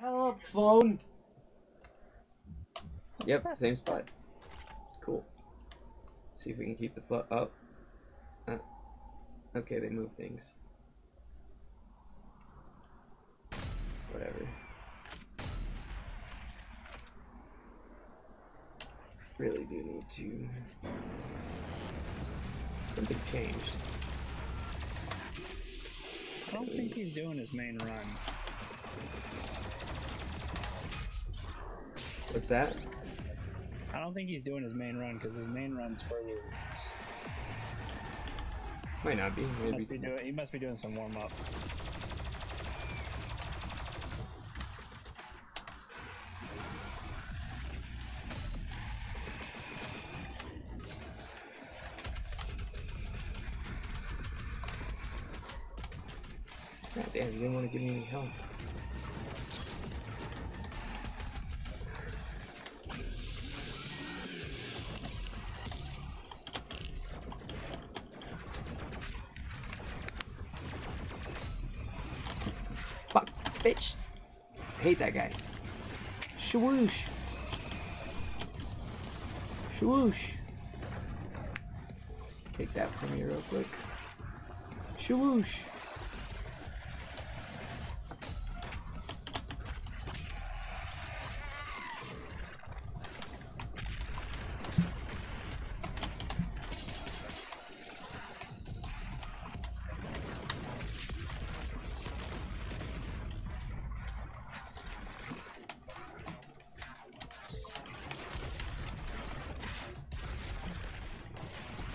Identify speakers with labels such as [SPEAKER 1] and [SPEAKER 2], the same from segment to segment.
[SPEAKER 1] Help, phone. Yep, same spot. Cool. See if we can keep the flow up. Uh, okay, they move things. Whatever. Really do need to. Something changed.
[SPEAKER 2] I don't think he's doing his main run.
[SPEAKER 1] What's that?
[SPEAKER 2] I don't think he's doing his main run because his main run's further.
[SPEAKER 1] Might not be.
[SPEAKER 2] He
[SPEAKER 1] Maybe.
[SPEAKER 2] must be doing. He must be doing some warm up.
[SPEAKER 1] God damn, you didn't want to give me any help. Shwoosh. Shwoosh. Take that from me real quick. Shwoosh.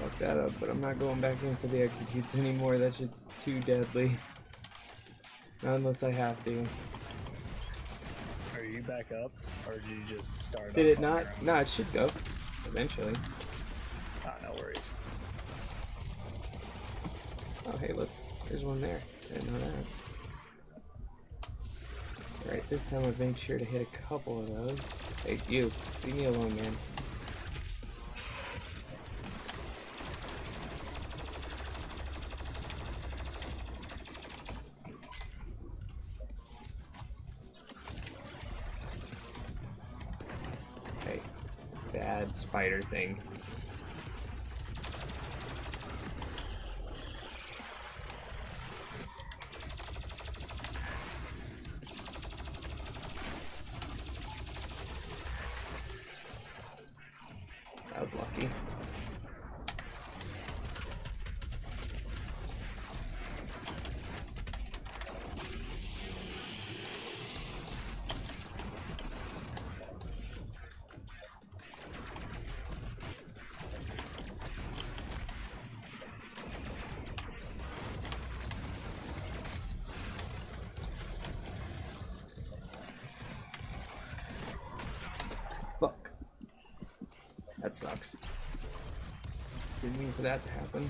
[SPEAKER 1] Fuck that up, but I'm not going back in for the executes anymore. That shit's too deadly. Not unless I have to.
[SPEAKER 2] Are you back up, or did you just start?
[SPEAKER 1] Did it not? No, it should go. Eventually.
[SPEAKER 2] Ah, no worries.
[SPEAKER 1] Oh, hey, look. There's one there. Didn't know that. Alright, this time I've made sure to hit a couple of those. Hey, you. Leave me alone, man. Hey, bad spider thing. That was lucky. Sucks. Didn't mean for that to happen.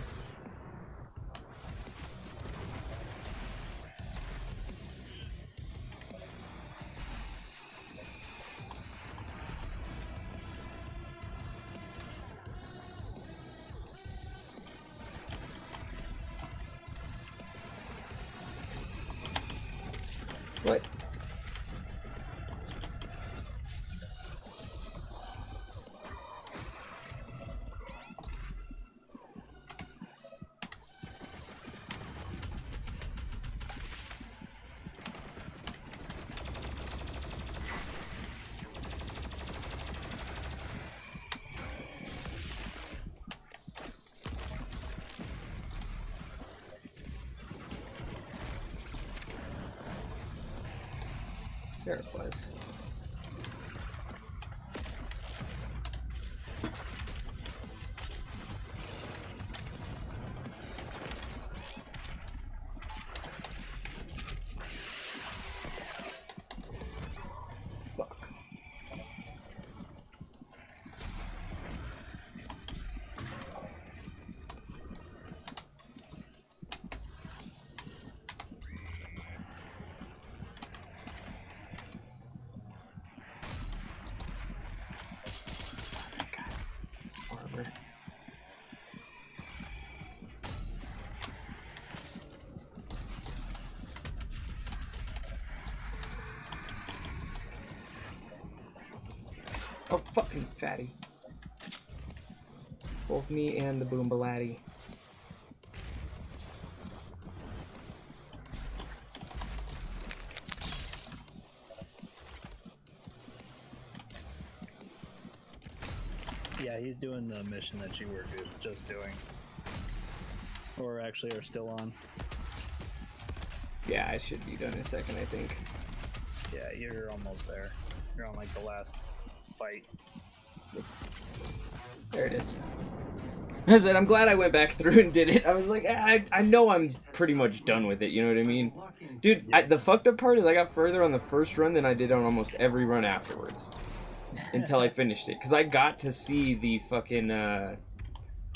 [SPEAKER 1] There it was. Fuck. Oh, fucking fatty. Both me and the Boombalatti.
[SPEAKER 2] Yeah, he's doing the mission that you were just, just doing. Or actually are still on.
[SPEAKER 1] Yeah, I should be done in a second, I think.
[SPEAKER 2] Yeah, you're almost there. You're on like the last fight.
[SPEAKER 1] There it is. I said, I'm glad I went back through and did it. I was like, I, I know I'm pretty much done with it. You know what I mean? Dude, I, the fucked up part is I got further on the first run than I did on almost every run afterwards. Until I finished it. Because I got to see the fucking, uh,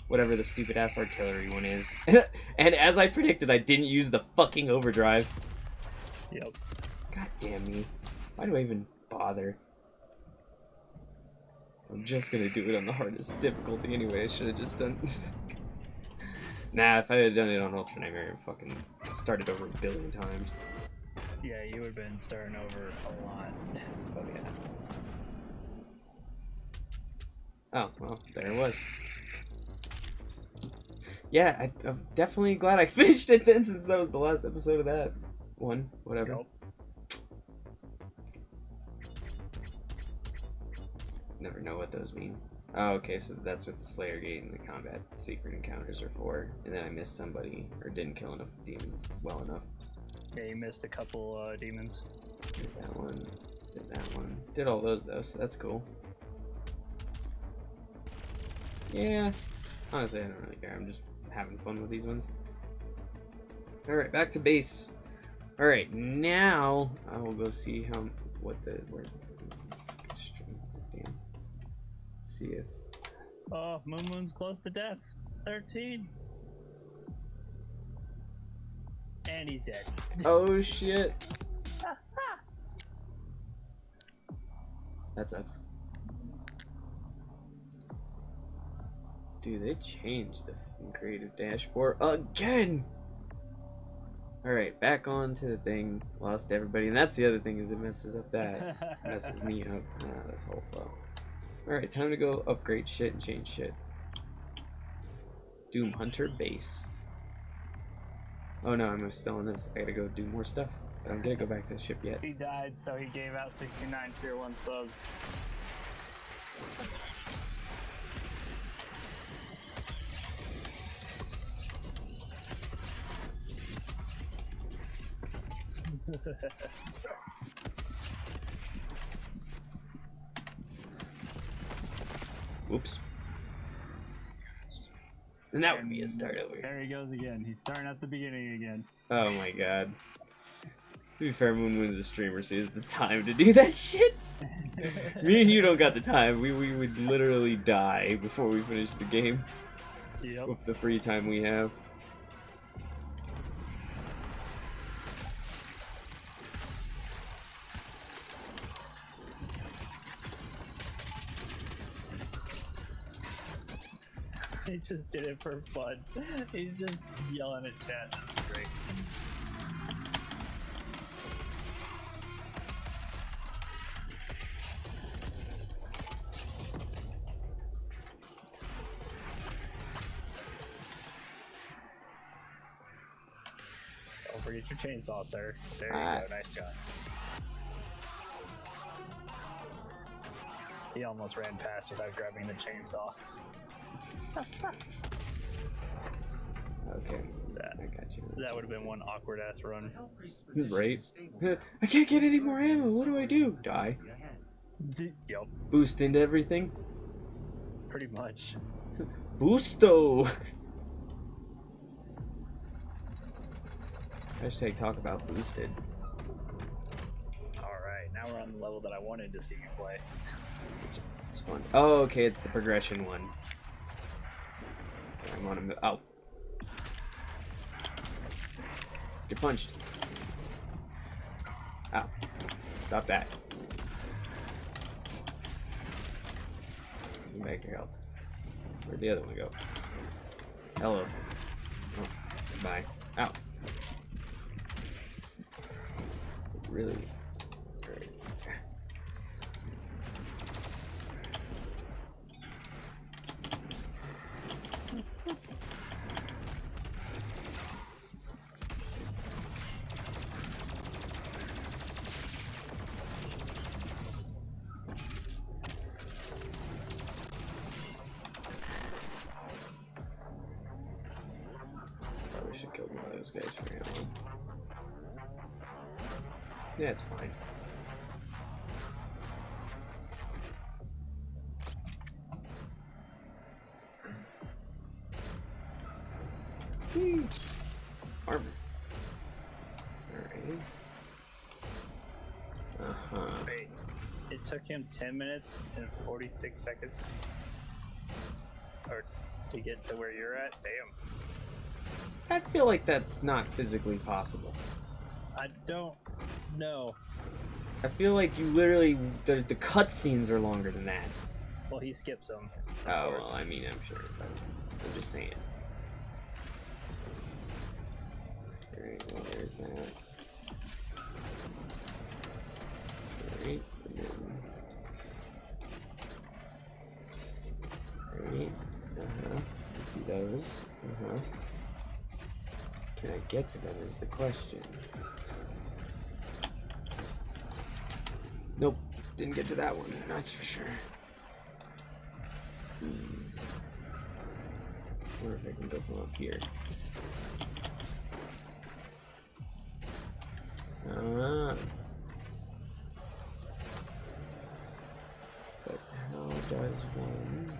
[SPEAKER 1] whatever the stupid ass artillery one is. and as I predicted, I didn't use the fucking overdrive.
[SPEAKER 2] Yep.
[SPEAKER 1] God damn me. Why do I even bother? I'm just gonna do it on the hardest difficulty anyway. I should have just done. nah, if I had done it on Ultra Nightmare, I fucking started over a billion times.
[SPEAKER 2] Yeah, you would have been starting over a lot.
[SPEAKER 1] Oh yeah. Oh well, there it was. Yeah, I, I'm definitely glad I finished it then, since that was the last episode of that one. Whatever.
[SPEAKER 2] Yep.
[SPEAKER 1] Never know what those mean. Oh, okay, so that's what the Slayer Gate and the combat secret encounters are for. And then I missed somebody, or didn't kill enough demons well enough.
[SPEAKER 2] Yeah, you missed a couple uh, demons.
[SPEAKER 1] Did that one, did that one. Did all those though, so that's cool. Yeah, honestly, I don't really care. I'm just having fun with these ones. Alright, back to base. Alright, now I will go see how, what the, where, damn. See if
[SPEAKER 2] Oh, Moon Moon's close to death. 13. And he's dead.
[SPEAKER 1] Oh shit. That sucks. Dude, they changed the creative dashboard again. All right, back on to the thing. Lost everybody, and that's the other thing is it messes up that messes me up. Ah, this whole flow. All right, time to go upgrade shit and change shit. Doom Hunter base. Oh no, I'm still in this. I gotta go do more stuff. I don't get to go back to the ship yet.
[SPEAKER 2] he died, so he gave out 69 tier 1 subs.
[SPEAKER 1] Oops. And that would be a start over.
[SPEAKER 2] There he goes again. He's starting at the beginning again.
[SPEAKER 1] Oh my god. To be fair, Moon Moon's a streamer, so he has the time to do that shit. Me and you don't got the time. We, we would literally die before we finish the game
[SPEAKER 2] Yep.
[SPEAKER 1] with the free time we have.
[SPEAKER 2] Did it for fun. He's just yelling at chat. That's great. Don't forget your chainsaw, sir. There you
[SPEAKER 1] Ah.
[SPEAKER 2] go. Nice job. He almost ran past without grabbing the chainsaw.
[SPEAKER 1] Okay,
[SPEAKER 2] That
[SPEAKER 1] I got you.
[SPEAKER 2] that would have been one awkward ass run.
[SPEAKER 1] Right? I can't get any more ammo. What do I do? Die.
[SPEAKER 2] Yep,
[SPEAKER 1] Boost into everything?
[SPEAKER 2] pretty much.
[SPEAKER 1] Boosto! Hashtag talk about boosted.
[SPEAKER 2] Alright, now we're on the level that I wanted to see you play.
[SPEAKER 1] It's fun. Oh, okay, it's the progression one. I'm on mo- Oh. Get punched. Ow. Stop that. Back your health. Where'd the other one go? Hello. Oh, bye. Ow. Really?
[SPEAKER 2] Took him 10 minutes and 46 seconds or to get to where you're at? Damn.
[SPEAKER 1] I feel like that's not physically possible.
[SPEAKER 2] I don't know.
[SPEAKER 1] I feel like you literally the the cutscenes are longer than that.
[SPEAKER 2] Well, he skips them.
[SPEAKER 1] Oh well, I mean, I'm sure. I'm just saying. Alright, well, there's that. Alright, and uh huh. I see those. Uh huh. Can I get to them is the question. Nope, didn't get to that one, that's for sure. Hmm. Wonder if I can go from up here. Ah. But how does one...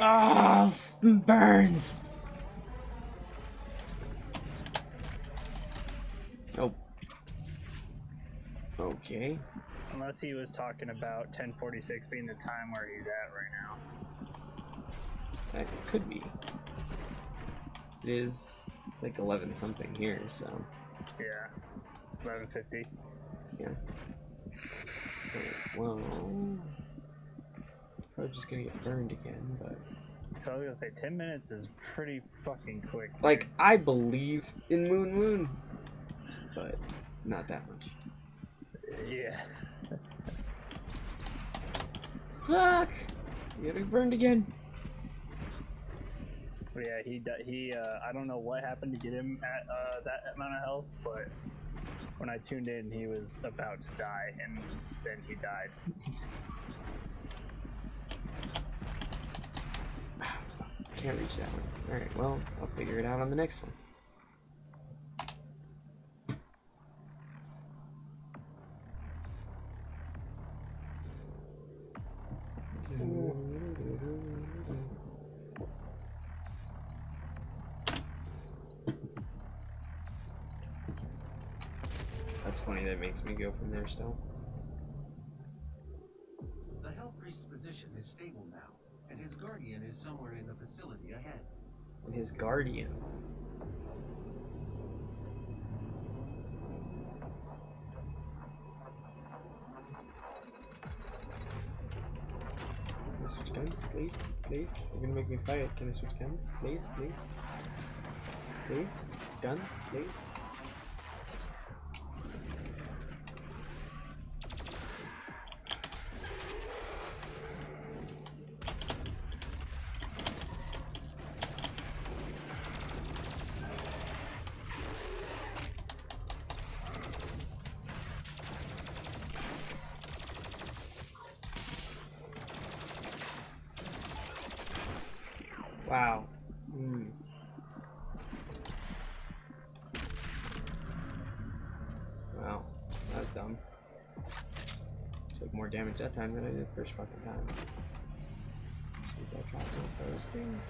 [SPEAKER 1] Ah, f- burns. Nope. Okay.
[SPEAKER 2] Unless he was talking about 1046 being the time where he's at right now.
[SPEAKER 1] That could be. It is like 11 something here, so
[SPEAKER 2] Yeah. 1150.
[SPEAKER 1] yeah. Alright, well, probably just gonna get burned again, but
[SPEAKER 2] I was gonna say 10 minutes is pretty fucking quick.
[SPEAKER 1] like I believe in Moon Moon, but not that much.
[SPEAKER 2] Yeah.
[SPEAKER 1] Fuck! You gotta be burned again.
[SPEAKER 2] But yeah, he he. Uh, I don't know what happened to get him at uh, that amount of health, but when I tuned in, he was about to die, and then he died.
[SPEAKER 1] Ah, fuck. Can't reach that one. Alright, well, I'll figure it out on the next one. That's funny, that makes me go from there still.
[SPEAKER 3] His guardian is somewhere in the facility ahead.
[SPEAKER 1] And his guardian. Can I switch guns, please? Please? You're gonna make me fight. Can I switch guns? Please, please? Please? Guns, please? Wow. Hmm. Wow. That's dumb. Took more damage that time than I did first fucking time. If I one of those things.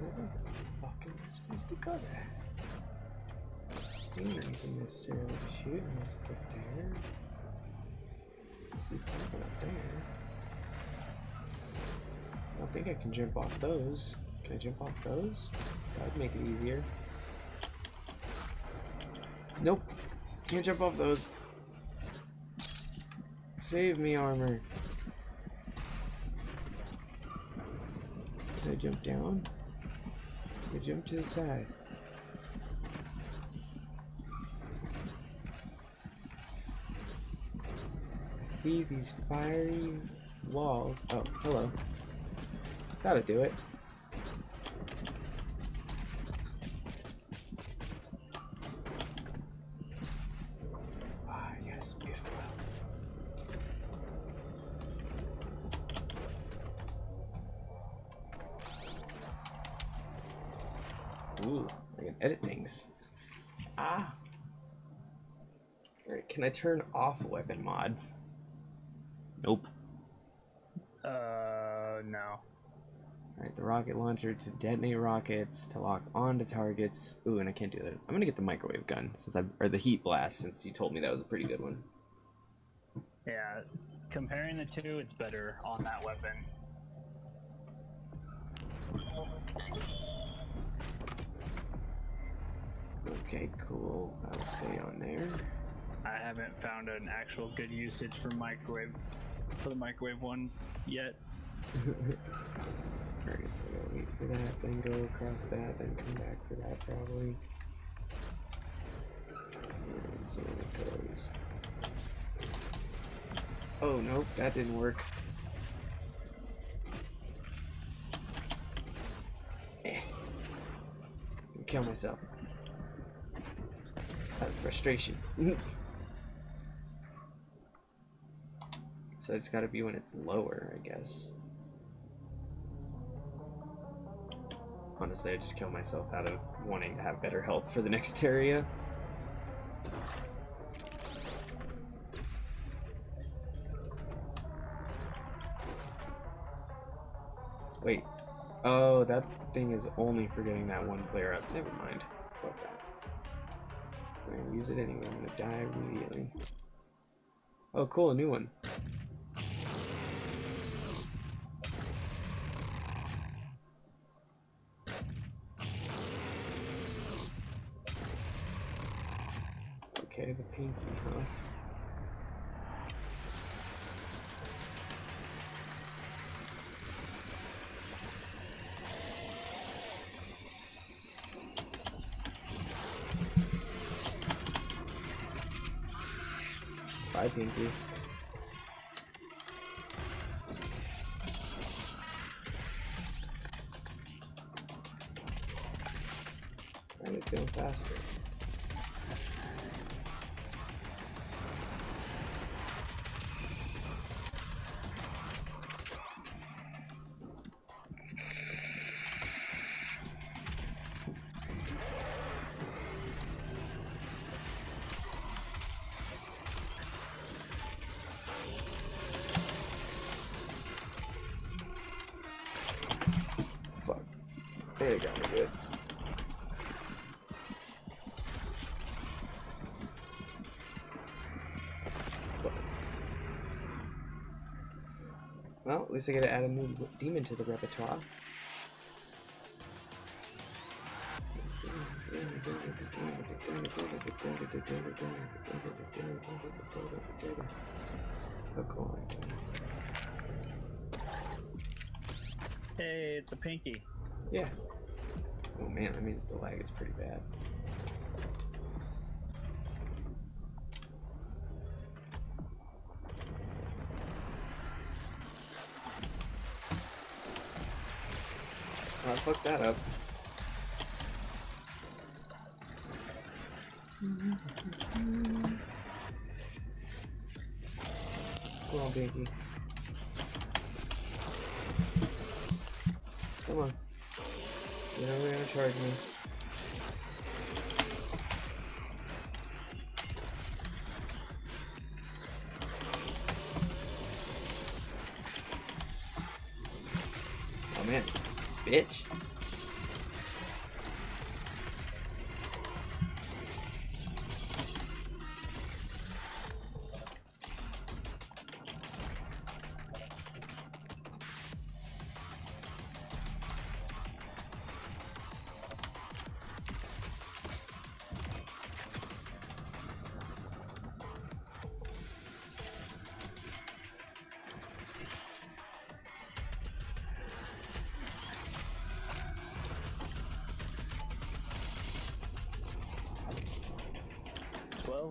[SPEAKER 1] Where the fuck am I supposed to go there? I don't see anything necessarily to shoot unless it's up there. I see something up there. I don't think I can jump off those. Can I jump off those? That'd make it easier. Nope. Can't jump off those. Save me, armor. Can I jump down? Can I jump to the side? I see these fiery walls. Oh, hello. Gotta do it. Ooh, I can edit things. Ah. Alright, can I turn off weapon mod? Nope.
[SPEAKER 2] Uh, no.
[SPEAKER 1] Alright, the rocket launcher to detonate rockets, to lock onto targets. Ooh, and I can't do that. I'm gonna get the microwave gun since I or the heat blast since you told me that was a pretty good one.
[SPEAKER 2] Yeah, comparing the two, it's better on that weapon.
[SPEAKER 1] Okay, cool. I'll stay on there.
[SPEAKER 2] I haven't found an actual good usage for microwave for the microwave one yet.
[SPEAKER 1] Alright, so I gotta wait for that, then go across that, then come back for that probably. And see where it goes. Oh nope, that didn't work. Eh. Kill myself. Out of frustration. so it's gotta be when it's lower, I guess. Honestly, I just kill myself out of wanting to have better health for the next area. Wait. Oh, that thing is only for getting that one player up. Never mind. Fuck that. I'm gonna use it anyway. I'm gonna die immediately. Oh, cool, a new one. Okay, the pinky, huh? Bye, Pinky. Least I gotta add a new demon to the repertoire.
[SPEAKER 2] Hey, it's a pinky.
[SPEAKER 1] Yeah. Oh man, that means the lag is pretty bad. Fucked that up.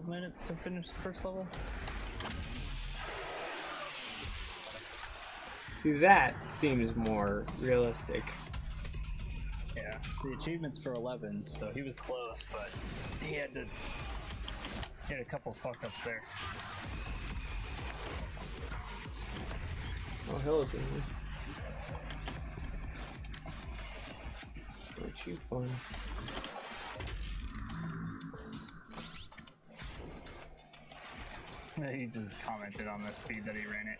[SPEAKER 2] 12 minutes to finish the first level.
[SPEAKER 1] See, that seems more realistic.
[SPEAKER 2] Yeah, the achievements for 11, so he was close, but he had to. get had a couple fuck ups there.
[SPEAKER 1] Oh, hell is in here. Aren't you fun?
[SPEAKER 2] He just commented on the speed that he ran it.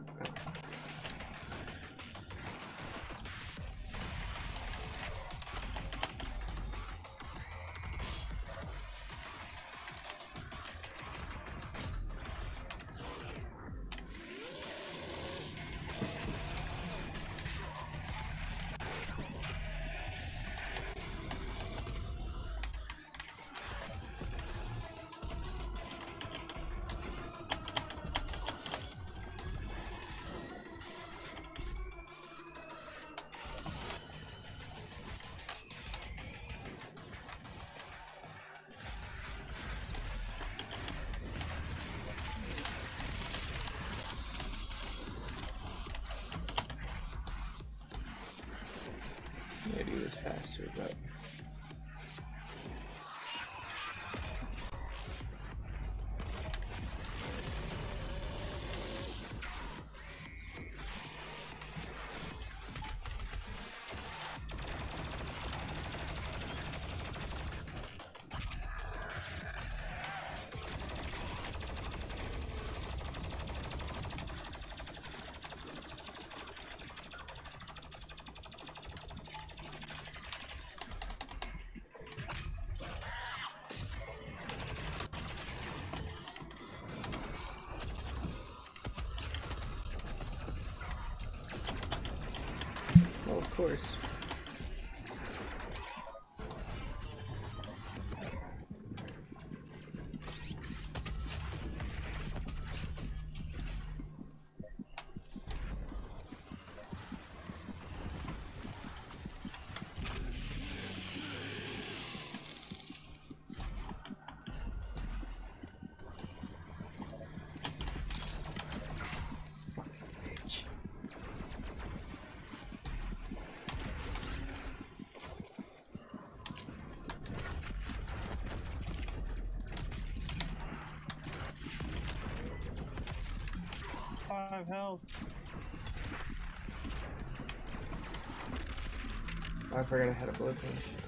[SPEAKER 1] it was faster, but. Well, of course. Fucking bitch.
[SPEAKER 2] Five health.
[SPEAKER 1] I forgot I had a blood punch.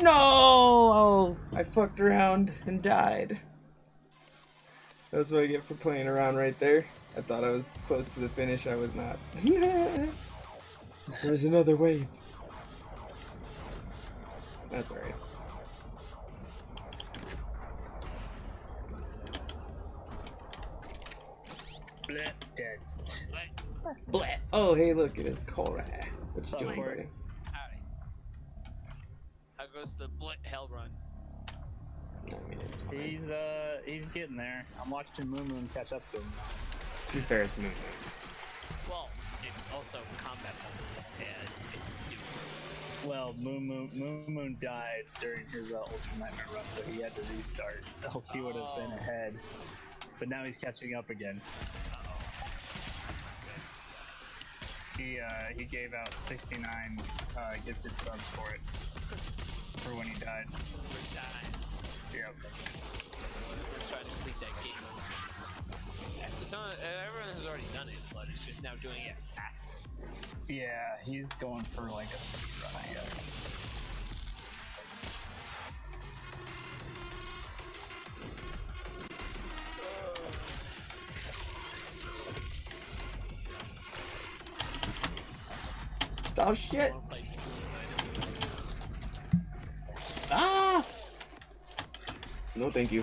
[SPEAKER 1] No! Oh, I fucked around and died. That's what I get for playing around right there. I thought I was close to the finish, I was not. There's another wave. That's alright.
[SPEAKER 2] Bleh, dead.
[SPEAKER 1] Blah. Oh, hey, look, it is Cora. What you doing, buddy?
[SPEAKER 4] Howdy. How goes the Blit Hell Run?
[SPEAKER 1] I it's fine.
[SPEAKER 2] He's uh he's getting there. I'm watching Moon Moon catch up to him.
[SPEAKER 1] To be fair, it's Moon.
[SPEAKER 4] Well, it's also combat puzzles, and it's doable.
[SPEAKER 2] Well, Moon Moon Moon Moon died during his uh, Ultra Nightmare run, so he had to restart. Else he would have been
[SPEAKER 4] Oh.
[SPEAKER 2] ahead. But now he's catching up again.
[SPEAKER 4] Uh-oh. That's not good.
[SPEAKER 2] He uh he gave out 69 uh, gifted subs for it for when he died.
[SPEAKER 4] Already done it, but it's just now doing it faster.
[SPEAKER 2] Yeah, he's going for like a speed run, I guess.
[SPEAKER 1] Oh shit! Ah! No, thank you.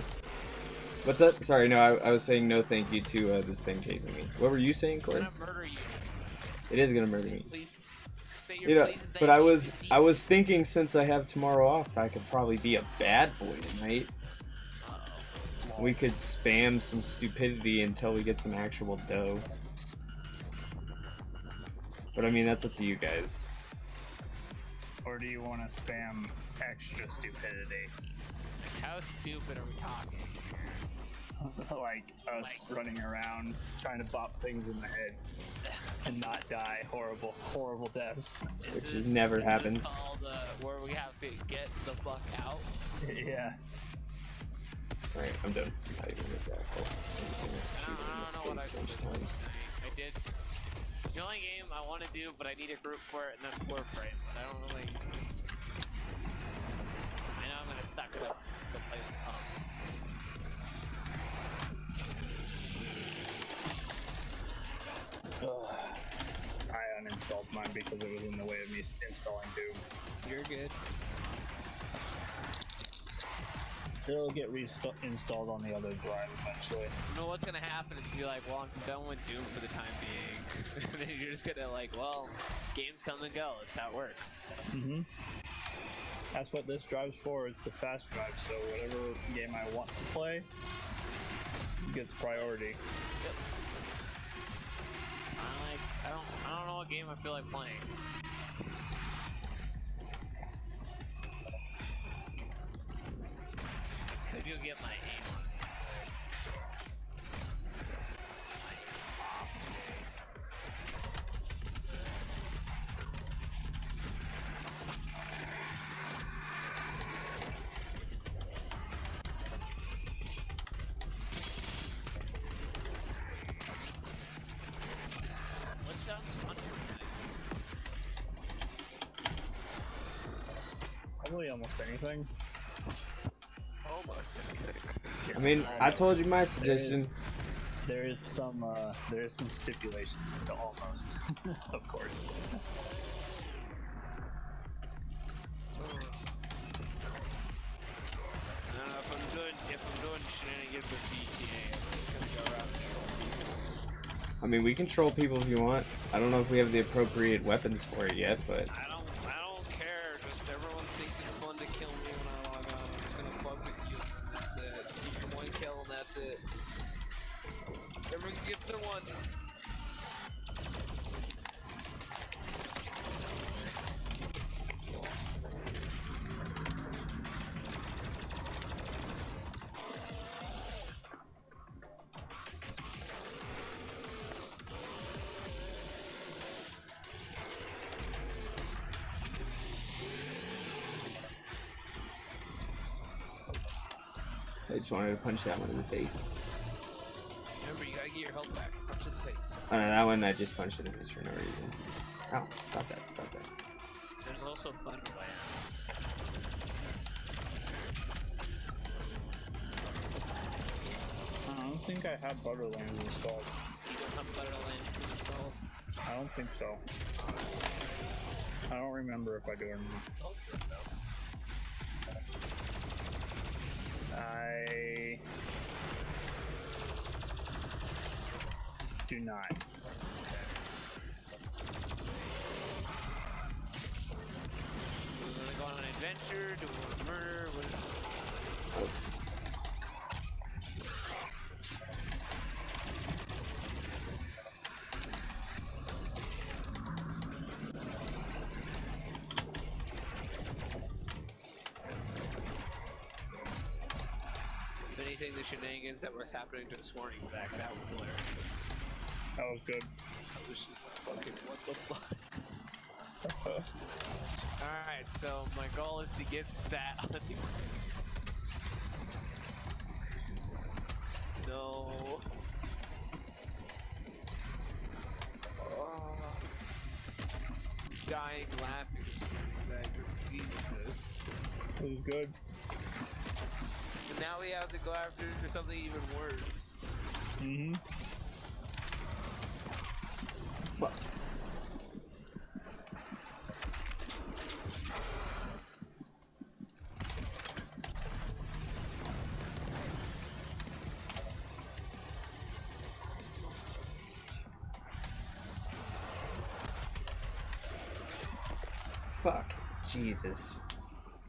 [SPEAKER 1] What's up? Sorry, no, I, I was saying no thank you to uh, this thing chasing me. What were you saying,
[SPEAKER 4] I'm
[SPEAKER 1] Claire?
[SPEAKER 4] gonna murder you.
[SPEAKER 1] It is gonna murder
[SPEAKER 4] Say
[SPEAKER 1] me.
[SPEAKER 4] Please say your
[SPEAKER 1] You know,
[SPEAKER 4] please
[SPEAKER 1] but I was I was thinking since I have tomorrow off, I could probably be a bad boy tonight.
[SPEAKER 4] Uh-oh.
[SPEAKER 1] We could spam some stupidity until we get some actual dough. But I mean, that's up to you guys.
[SPEAKER 2] Or do you want to spam extra stupidity?
[SPEAKER 4] How stupid are we talking?
[SPEAKER 2] like us
[SPEAKER 4] Like-
[SPEAKER 2] running around trying to bop things in the head and not die horrible, horrible deaths.
[SPEAKER 4] Is
[SPEAKER 1] Which
[SPEAKER 4] this,
[SPEAKER 1] never
[SPEAKER 4] is
[SPEAKER 1] happens.
[SPEAKER 4] This called uh, where we have to get the fuck out.
[SPEAKER 2] yeah.
[SPEAKER 1] Alright, I'm done. Typing this asshole. I'm just gonna
[SPEAKER 4] I
[SPEAKER 1] shoot
[SPEAKER 4] don't, know
[SPEAKER 1] him
[SPEAKER 4] what I
[SPEAKER 1] in the
[SPEAKER 4] should
[SPEAKER 1] face a bunch of times.
[SPEAKER 4] I did. The only game I want to do, but I need a group for it, and that's Warframe. But I don't really. I know I'm gonna suck it up to play with pumps.
[SPEAKER 2] I uninstalled mine because it was in the way of me installing Doom.
[SPEAKER 4] You're good.
[SPEAKER 2] It'll get reinstalled on the other drive eventually.
[SPEAKER 4] You know what's gonna happen is you're like, well, I'm done with Doom for the time being. and then you're just gonna like, well, games come and go. That's how it works.
[SPEAKER 2] Mm-hmm. That's what this drive's for. It's the fast drive, so whatever game I want to play gets priority.
[SPEAKER 4] Yep. I like. I don't. I don't know what game I feel like playing. Could you get my aim
[SPEAKER 2] Probably almost anything.
[SPEAKER 4] Almost anything.
[SPEAKER 1] I mean, I told you my suggestion.
[SPEAKER 2] There is some uh, there is some stipulations to almost, of course.
[SPEAKER 4] I don't know if I'm doing if I'm doing shenanigans with BTA, I'm just gonna go around and troll people.
[SPEAKER 1] I mean, we control people if you want. I don't know if we have the appropriate weapons for it yet, but wanted to punch that one in the face.
[SPEAKER 4] Remember, you gotta get your health back. Punch in the face.
[SPEAKER 1] Oh no, that one I just punched in the face for no reason. Ow, stop that, stop that.
[SPEAKER 4] There's also Borderlands.
[SPEAKER 2] I don't think I have Borderlands installed.
[SPEAKER 4] You don't have Borderlands 2 installed.
[SPEAKER 2] I don't think so. I don't remember if I do or not. I do not.
[SPEAKER 4] Do we want to go on an adventure? Do we want to murder? Shenanigans that was happening to this morning, Zach, that was hilarious.
[SPEAKER 2] That was good.
[SPEAKER 4] I was just like, fucking, what the fuck? Alright, so my goal is to get that on the No. Oh. Dying laughing Jesus.
[SPEAKER 2] It was good.
[SPEAKER 4] And now we have to go after something even worse.
[SPEAKER 2] Mm-hmm.
[SPEAKER 1] Fuck. Fuck. Jesus.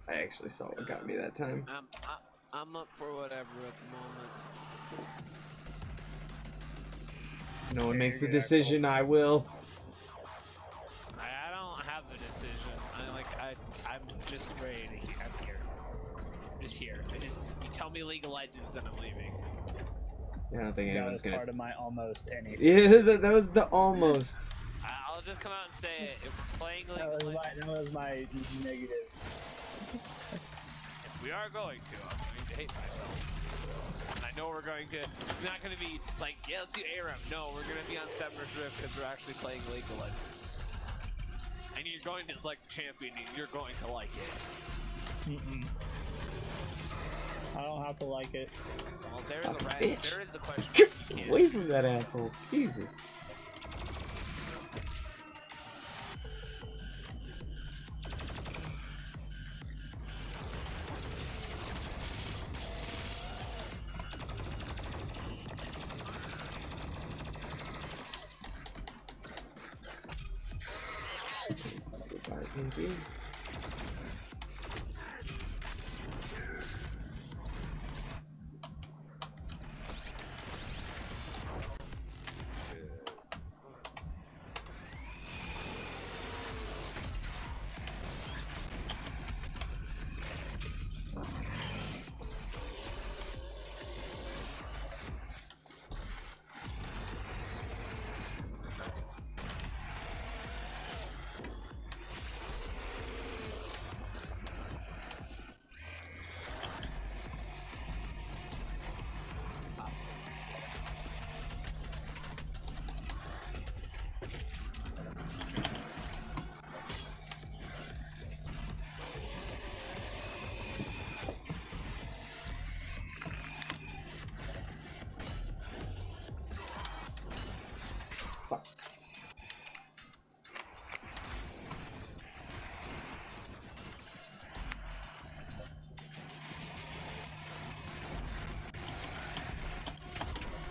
[SPEAKER 1] I actually saw what got me that time.
[SPEAKER 4] I'm I, I'm up for whatever at the moment.
[SPEAKER 1] No one makes the decision, I will.
[SPEAKER 4] I, I don't have the decision. I like I I'm just ready to hear. I'm here. I'm just here. I just you tell me League of Legends and I'm leaving.
[SPEAKER 1] Yeah, I don't think
[SPEAKER 2] That
[SPEAKER 1] anyone's
[SPEAKER 2] was
[SPEAKER 1] gonna.
[SPEAKER 2] part of my almost anything.
[SPEAKER 1] Yeah, that, that was the almost.
[SPEAKER 4] I, I'll just come out and say it. If we're playing League
[SPEAKER 2] That
[SPEAKER 4] of
[SPEAKER 2] was my
[SPEAKER 4] Legends,
[SPEAKER 2] that was my negative.
[SPEAKER 4] if we are going to, I'm going to hate myself. I know we're going to. It's not going to be like yeah, let's do ARAM. No, we're going to be on Summoner's Rift because we're actually playing League of Legends. And you're going to select the champion, and you're going to like it.
[SPEAKER 2] Mm-mm. I don't have to like it.
[SPEAKER 4] Well, there is a rat. There is the question.
[SPEAKER 1] Get away from that asshole. Jesus. Goodbye, baby.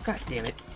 [SPEAKER 1] God damn it.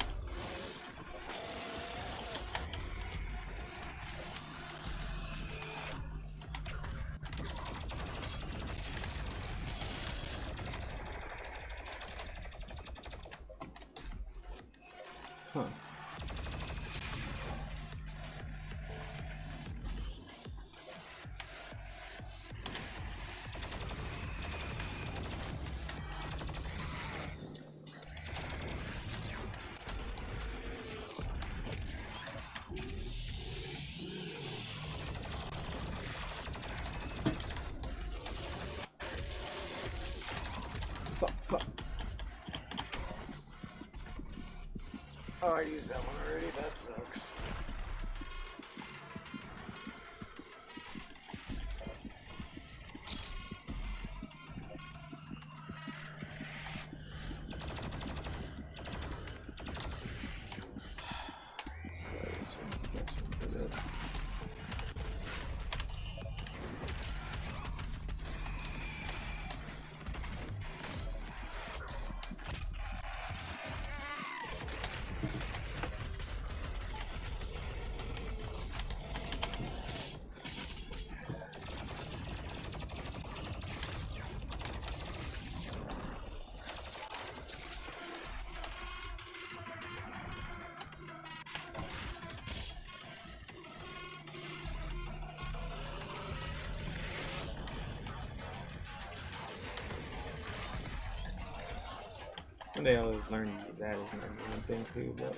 [SPEAKER 1] One day I'll learn that as my main thing too, but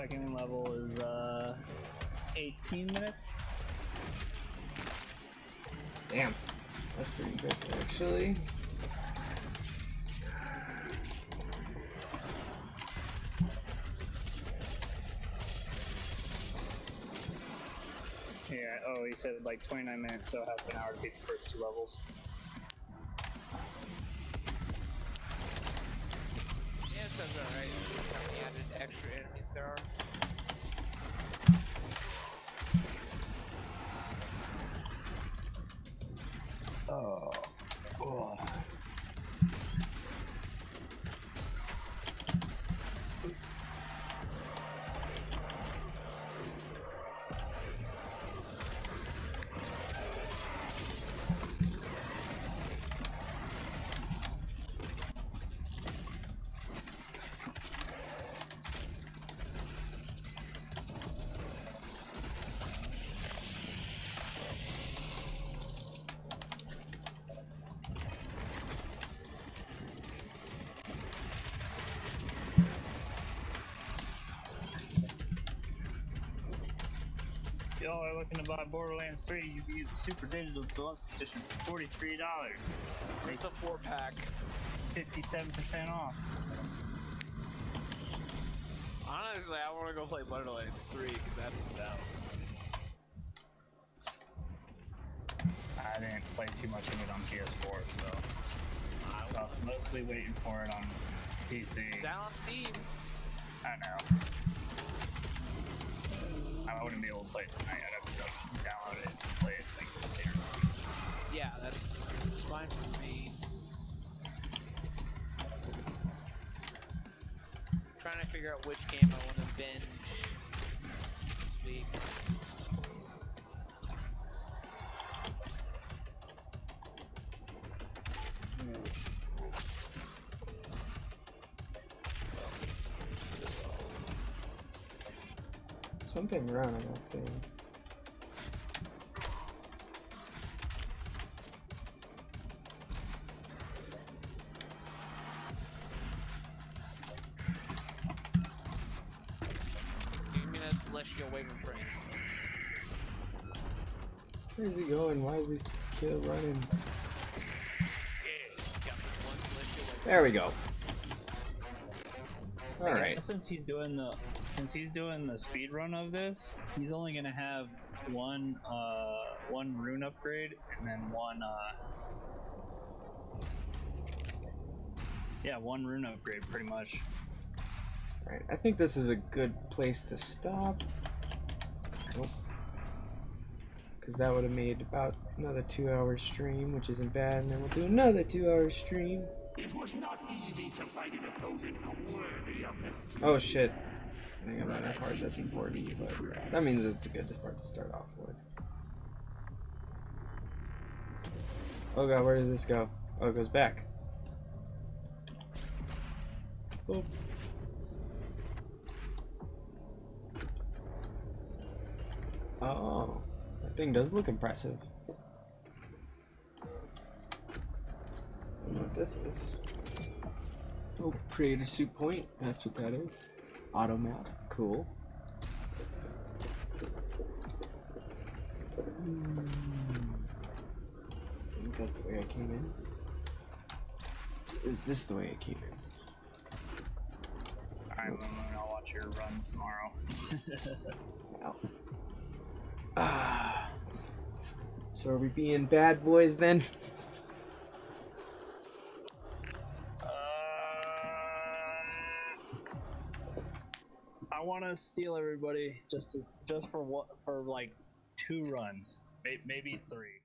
[SPEAKER 2] Second level is uh 18 minutes.
[SPEAKER 1] Damn. That's pretty good actually.
[SPEAKER 2] Yeah. Oh, he said like 29 minutes, so half an hour to beat the first two levels.
[SPEAKER 4] There are?
[SPEAKER 2] Y'all are looking to buy Borderlands 3, you can use the Super Digital Deluxe Edition for $43.
[SPEAKER 4] There's a four pack.
[SPEAKER 2] 57% off.
[SPEAKER 4] Honestly, I want to go play Borderlands 3 because that's what's out.
[SPEAKER 2] I didn't play too much of it on PS4, so
[SPEAKER 4] I
[SPEAKER 2] I was mostly waiting for it on PC.
[SPEAKER 4] It's out on Steam.
[SPEAKER 2] I know. I wouldn't be able to play it
[SPEAKER 4] trying to figure out which game I want to binge this week.
[SPEAKER 1] Something around I'm not saying.
[SPEAKER 4] Celestial Wave of Brain?
[SPEAKER 1] Where's he going? Why is he still running?
[SPEAKER 4] Yeah, got me one Celestial Wave.
[SPEAKER 1] There we go. Alright.
[SPEAKER 2] Since he's doing the since he's doing the speed run of this, he's only gonna have one uh one rune upgrade and then one uh yeah one rune upgrade pretty much.
[SPEAKER 1] Alright, I think this is a good place to stop. Because that would have made about another two hour stream, which isn't bad, and then we'll do another two hour stream.
[SPEAKER 5] It was not easy to fight an opponent worthy of the
[SPEAKER 1] Oh shit. I think I'm at a part that's important, but that means it's a good part to start off with. Oh god, where does this go? Oh, it goes back. Oh, thing does look impressive. I don't know what this is. Oh, Praetor Suit point. That's what that is. Auto map. Cool. Hmm. I think that's the way I came in. Is this the way I came in?
[SPEAKER 2] Alright, Moon Moon, I'll watch your run tomorrow.
[SPEAKER 1] Ow. So are we being bad boys then?
[SPEAKER 2] Um, I want to steal everybody just to, just for what for like two runs, maybe three.